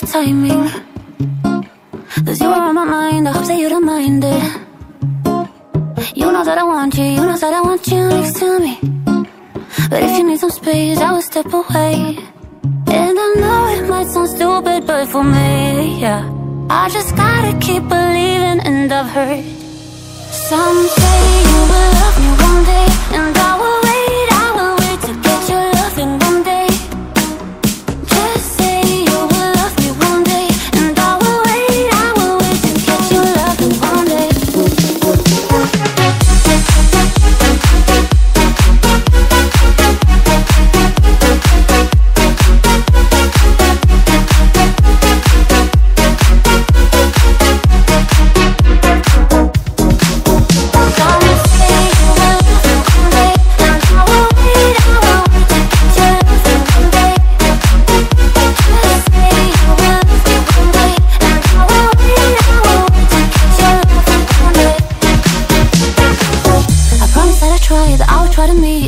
timing. Cause you are on my mind, I hope that you don't mind it. You know that I want you, you know that I want you next to me. But if you need some space, I will step away. And I know it might sound stupid, but for me, yeah. I just gotta keep believing and I've heard Some say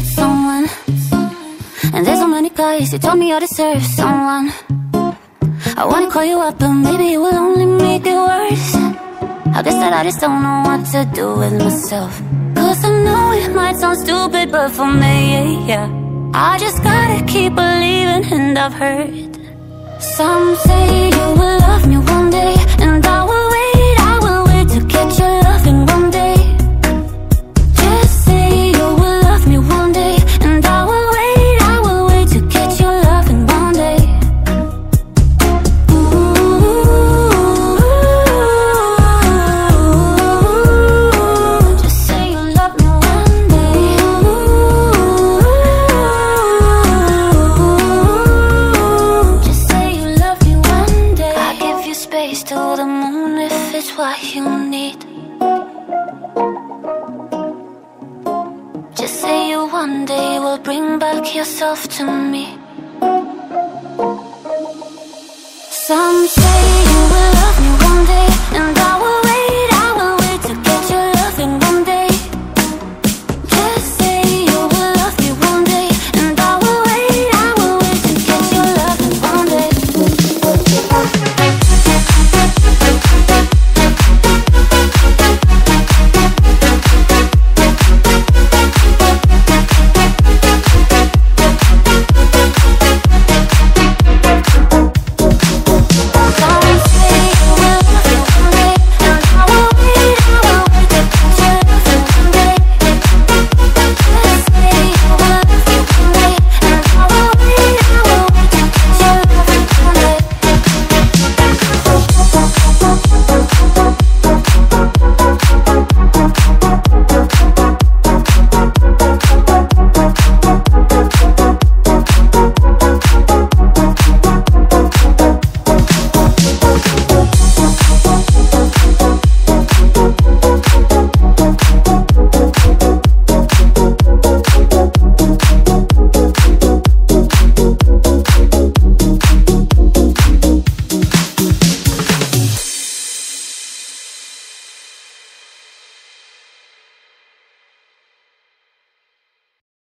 meet someone. And there's so many guys, you told me I deserve someone. I wanna call you up, but maybe it will only make it worse. I guess that I just don't know what to do with myself. Cause I know it might sound stupid, but for me, yeah. I just gotta keep believing, and I've heard Some say you will love me one day And I will yourself to me.